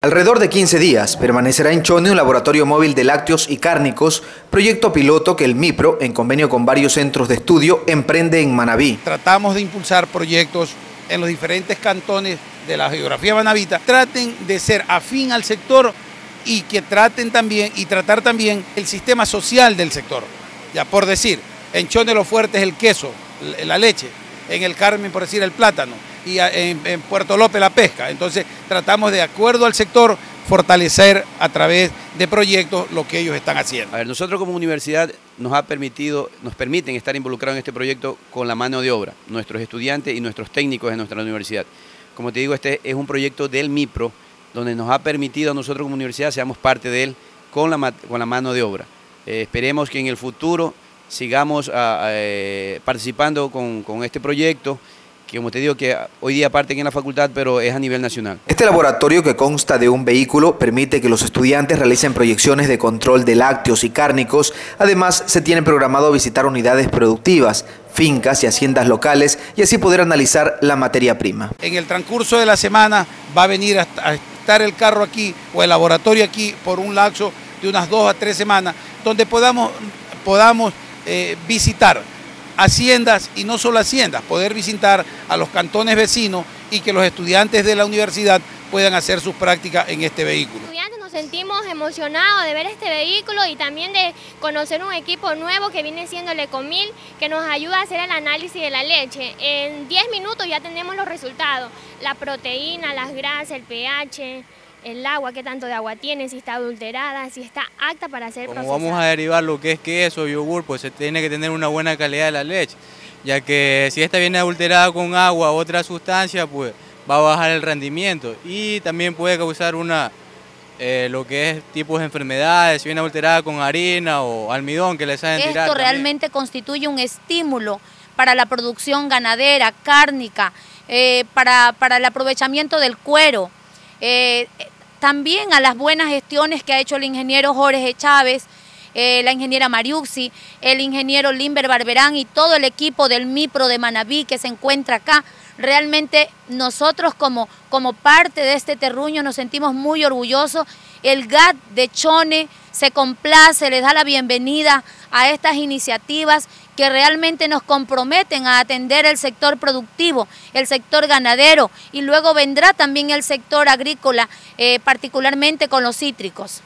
Alrededor de 15 días permanecerá en Chone un laboratorio móvil de lácteos y cárnicos, proyecto piloto que el MIPRO, en convenio con varios centros de estudio, emprende en Manabí. Tratamos de impulsar proyectos en los diferentes cantones de la geografía manabita, traten de ser afín al sector y que traten también y tratar también el sistema social del sector. Ya por decir, en Chone lo fuerte es el queso, la leche, en el Carmen por decir el plátano, y en, Puerto López la pesca. Entonces tratamos de acuerdo al sector fortalecer a través de proyectos lo que ellos están haciendo. A ver, nosotros como universidad nos ha permitido, nos permiten estar involucrados en este proyecto con la mano de obra, nuestros estudiantes y nuestros técnicos de nuestra universidad. Como te digo, este es un proyecto del MIPRO, donde nos ha permitido a nosotros como universidad seamos parte de él con la, con la mano de obra. Eh, esperemos que en el futuro sigamos ah, eh, participando con, con este proyecto que como te digo que hoy día parte aquí en la facultad, pero es a nivel nacional. Este laboratorio que consta de un vehículo permite que los estudiantes realicen proyecciones de control de lácteos y cárnicos. Además, se tiene programado visitar unidades productivas, fincas y haciendas locales y así poder analizar la materia prima. En el transcurso de la semana va a venir a estar el carro aquí o el laboratorio aquí por un lapso de unas dos a tres semanas, donde podamos, podamos eh, visitar haciendas y no solo haciendas, poder visitar a los cantones vecinos y que los estudiantes de la universidad puedan hacer sus prácticas en este vehículo. Estudiantes nos sentimos emocionados de ver este vehículo y también de conocer un equipo nuevo que viene siendo el Ecomil, que nos ayuda a hacer el análisis de la leche. En 10 minutos ya tenemos los resultados, la proteína, las grasas, el pH, el agua, qué tanto de agua tiene, si está adulterada, si está apta para ser Como vamos a derivar lo que es queso, yogur, pues se tiene que tener una buena calidad de la leche, ya que si esta viene adulterada con agua u otra sustancia, pues va a bajar el rendimiento y también puede causar una eh, lo que es tipos de enfermedades, si viene adulterada con harina o almidón que le salen tirar. Esto realmente constituye un estímulo para la producción ganadera, cárnica, eh, para, para el aprovechamiento del cuero. Eh, también a las buenas gestiones que ha hecho el ingeniero Jorge Chávez, eh, la ingeniera Mariuxi, el ingeniero Limber Barberán y todo el equipo del MIPRO de Manabí que se encuentra acá. Realmente nosotros como, como parte de este terruño nos sentimos muy orgullosos. El GAT de Chone se complace, les da la bienvenida a estas iniciativas que realmente nos comprometen a atender el sector productivo, el sector ganadero y luego vendrá también el sector agrícola, eh, particularmente con los cítricos.